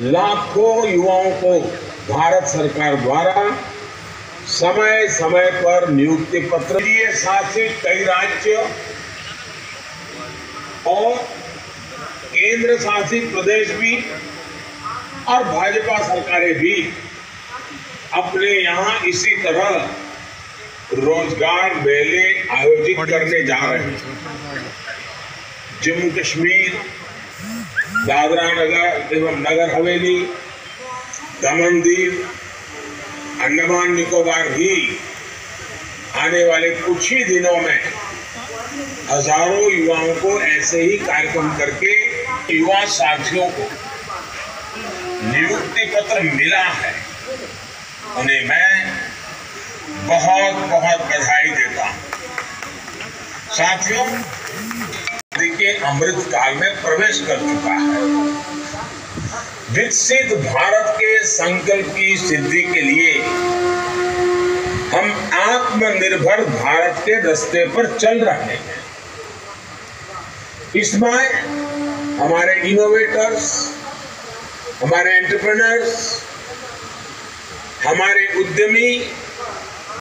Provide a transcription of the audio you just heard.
लाखों युवाओं को भारत सरकार द्वारा समय समय पर नियुक्ति पत्र दिए शासित कई राज्य और केंद्र शासित प्रदेश भी और भाजपा सरकारें भी अपने यहाँ इसी तरह रोज़गार मेले आयोजित करने जा रहे हैं। जम्मू कश्मीर दादरा नगर एवं नगर हवेली दमन दीव अंडमान निकोबार भी आने वाले कुछ ही दिनों में हज़ारों युवाओं को ऐसे ही कार्यक्रम करके युवा साथियों को नियुक्ति पत्र मिला है। उन्हें मैं बहुत बहुत बधाई देता हूँ। साथियों के अमृत काल में प्रवेश कर चुका है। विकसित भारत के संकल्प की सिद्धि के लिए हम आत्मनिर्भर भारत के रास्ते पर चल रहे हैं। इसमें हमारे इनोवेटर्स हमारे एंटरप्रेनर्स हमारे उद्यमी